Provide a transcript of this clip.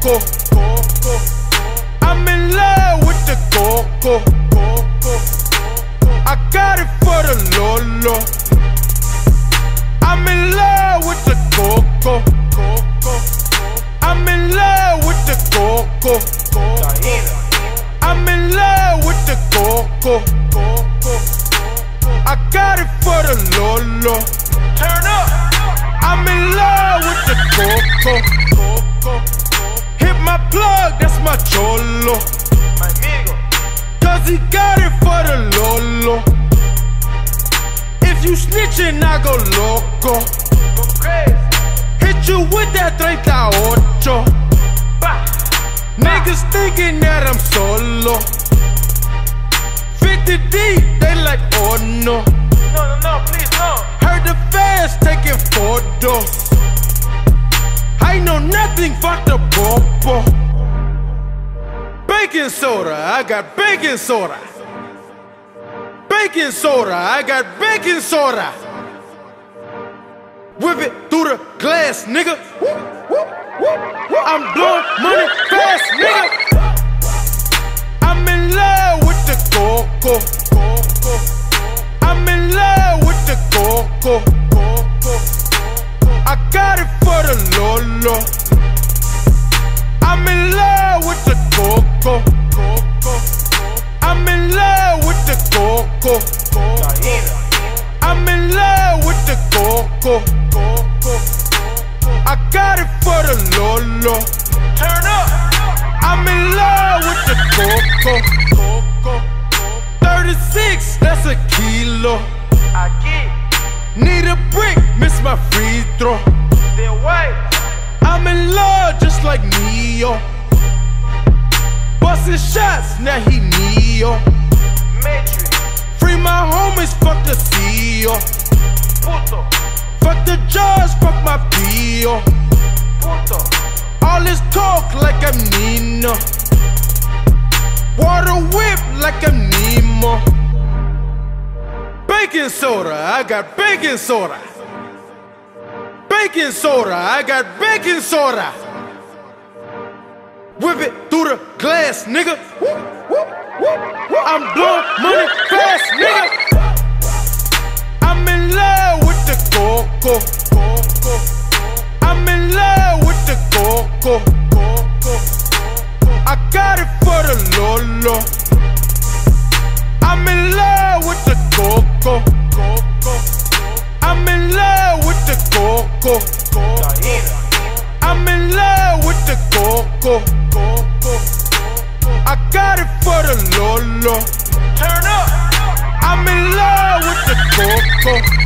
coco. I'm in love with the coco. I got it for the Lolo. I'm in love with the coco. I'm in love with the coco. I'm in love with the coco. I got it for the Lolo. Turn up. I'm in love with the coco. My that's my cholo. My amigo. Cause he got it for the Lolo. If you snitching, I go loco. Go crazy. Hit you with that 38. Bah. Niggas thinking that I'm solo. 50 deep, they like, oh no. No, no, no, please, no. Heard the fans taking photos. I know nothing but the popo. Baking soda, I got baking soda. Baking soda, I got baking soda. Whip it through the glass, nigga. I'm blowing money fast, nigga. I'm in love with the coco. I'm in love with the coco. I got it for the Lolo. I'm coco. I'm in love with the coco. I got it for the Lolo. Turn up. I'm in love with the coco. 36, that's a kilo. Need a brick, miss my free throw. I'm in love just like Neo. Busting shots, now he Neo. Matrix. Free my homies, fuck the. Puto. Fuck the judge, fuck my. Puto. All this talk like I'm Nino. Water whip like I'm Nemo. Baking soda, I got baking soda. Baking soda, I got baking soda. Whip it through the glass, nigga. I'm blowing money fast, nigga. I'm in love with the coco. I'm in love with the coco. I got it for the Lolo. I'm in love with the coco. I'm in love with the coco. I'm in love with the coco. Lolo. Turn up. I'm in love with the coco. Coco.